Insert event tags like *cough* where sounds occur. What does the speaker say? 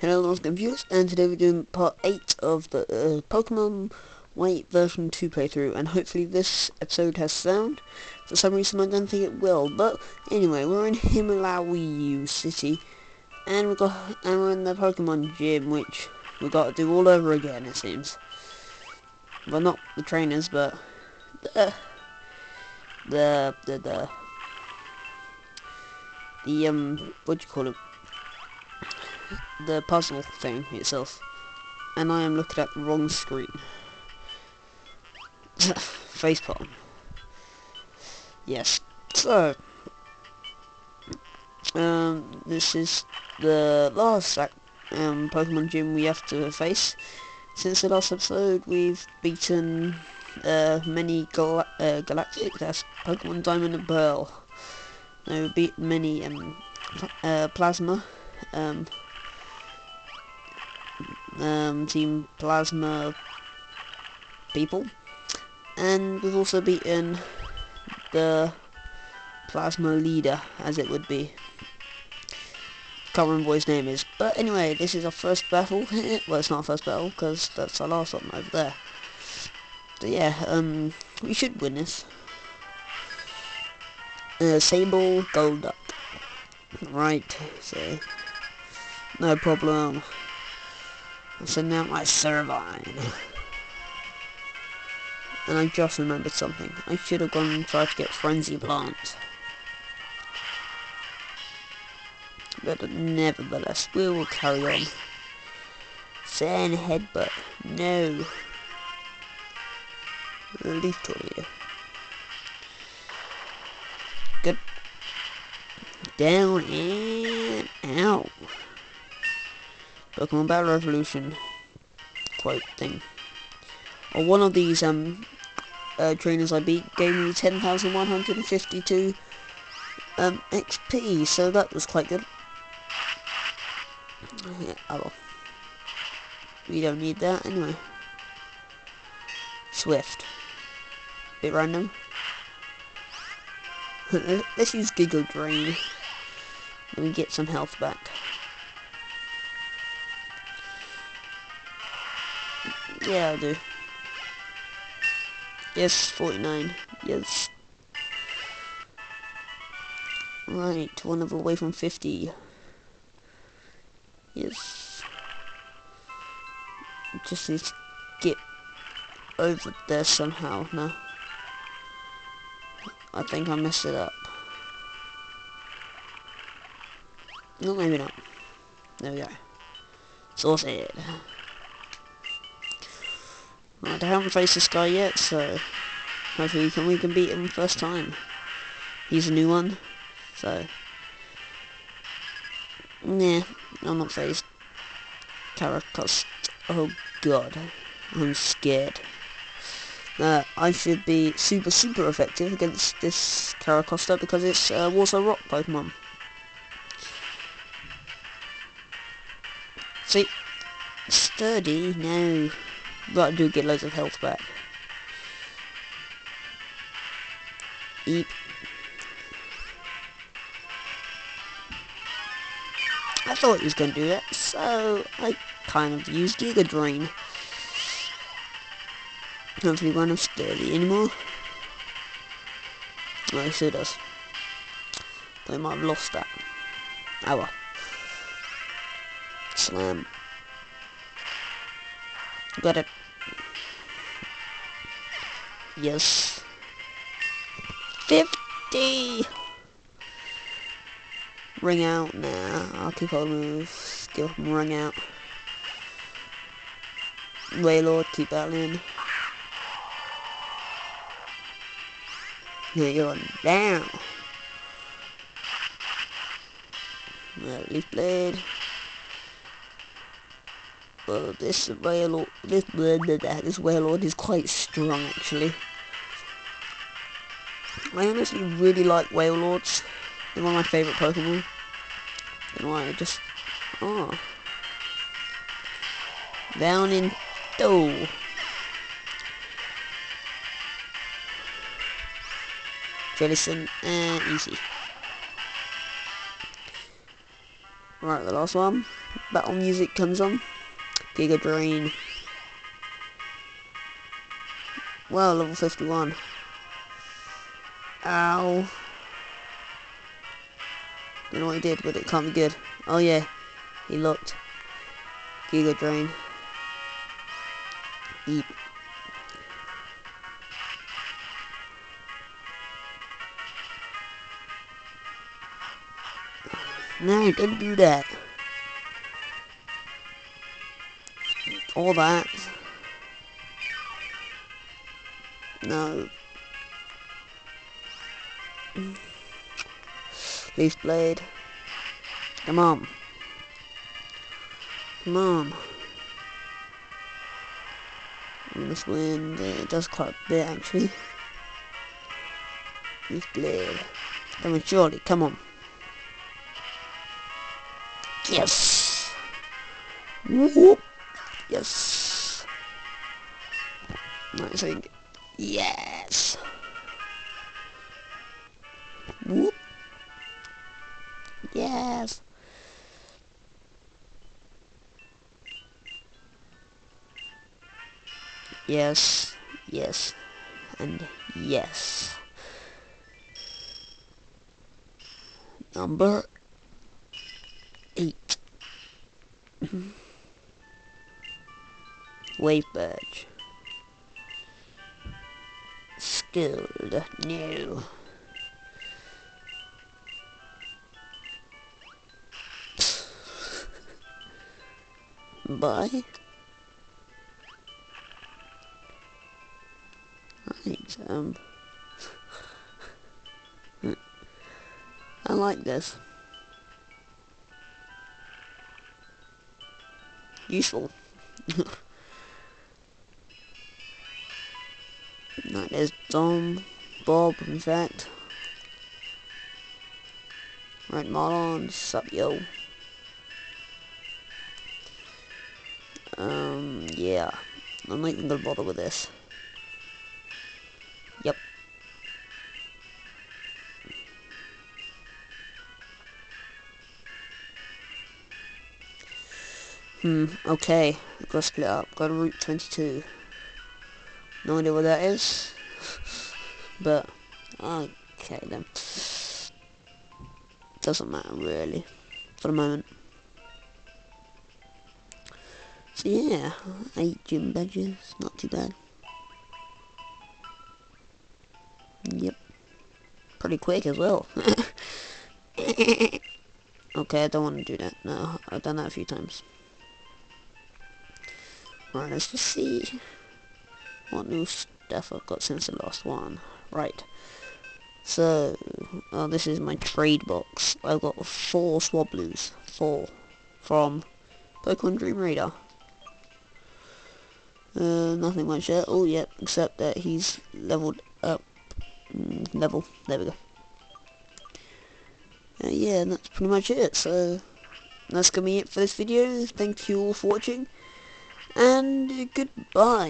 Hello, Lost Confused, and today we're doing part 8 of the uh, Pokemon White version 2 playthrough, and hopefully this episode has sound. For some reason I don't think it will, but anyway, we're in Humilau City, and we got and we're in the Pokemon gym, which we got to do all over again, it seems. Well, not the trainers, but the the the the, the um what do you call it? The puzzle thing itself. And I am looking at the wrong screen. *laughs* Facepalm. Yes. So, um, this is the last um, Pokemon gym we have to face. Since the last episode, we've beaten uh, many gal uh, Galactic, that's Pokemon Diamond and Pearl. No, beat many um, uh, Plasma, um, um, Team Plasma people. And we've also beaten the Plasma leader, as it would be. Can't remember what his name is. But anyway, this is our first battle. *laughs* well, it's not our first battle, because that's our last one over there. So yeah, um, we should win this. Uh, Sable Golduck. Right, so... No problem. I'll send out my Servine. And I just remembered something. I should have gone and tried to get Frenzy Plant. But nevertheless, we will carry on. Sand Headbutt. No. Tornado. Good. Down and out. Pokemon Battle Revolution quote thing. Or one of these um uh, trainers I beat gave me 10,152 um, XP, so that was quite good. Yeah, oh well. We don't need that anyway. Swift. Bit random. *laughs* Let's use Giga Drain. Let me get some health back. Yeah, I'll do. Yes, 49. Yes. Right, one of away from 50. Yes. Just need to get over there somehow. No. I think I messed it up. No, maybe not. There we go. Sorted. I haven't faced this guy yet, so hopefully we can, we can beat him first time. He's a new one, so... Nah, I'm not faced. Carracost. Oh god, I'm scared. Uh, I should be super super effective against this Carracosta because it's uh, Water Rock Pokemon. See, sturdy, no. But I do get loads of health back. Eat. I thought he was going to do that, so I kind of used Giga Drain. Hopefully won't have sturdy anymore. Oh, it sure does. They might have lost that. Oh well. Slam. Got it. Yes. 50! Ring out now. I'll keep all the moves. Give ring out. Wailord, keep battling. Now you're down. Leaf blade. Well, this Wailord, this this Wailord is quite strong actually. I honestly really like Wailords. They're one of my favourite Pokemon. And why I just oh down in Doe. Jellicent, uh, easy. Right, the last one. battle music comes on. Giga Drain. Well, level 51. Ow. Don't know what he did, but it can't be good. Oh yeah, he looked. Giga Drain. Eat. No, don't do that. All that. No. Leaf Blade. Come on. Come on. this wind, uh, does quite a bit actually. Leaf Blade. Come on, surely, come on. Yes! Whoop! Yes! Nice thing. Yes! Whoop! Yes! Yes, yes, and yes. Number eight. Wave badge. Skilled. No. Bye. Right, um... I like this. Useful. *laughs* that is Dom, Bob, in fact. Right, Marlon, sup yo. Um, yeah. I'm not even gonna bother with this. Yep. Hmm, okay. Gotta split up. Go to Route 22. No idea what that is. But, okay then. Doesn't matter really. For the moment. So yeah, eight gym badges. Not too bad. Yep. Pretty quick as well. *laughs* okay, I don't want to do that. No, I've done that a few times. Right, let's just see what new stuff I've got since the last one. Right. So, oh, this is my trade box. I've got four Swablues. Four. From Pokemon Dream Radar. Uh, nothing much yet. Oh, yep, yeah, except that he's leveled up Mm, level. There we go. Uh, yeah, that's pretty much it. So, that's going to be it for this video. Thank you all for watching. And uh, goodbye.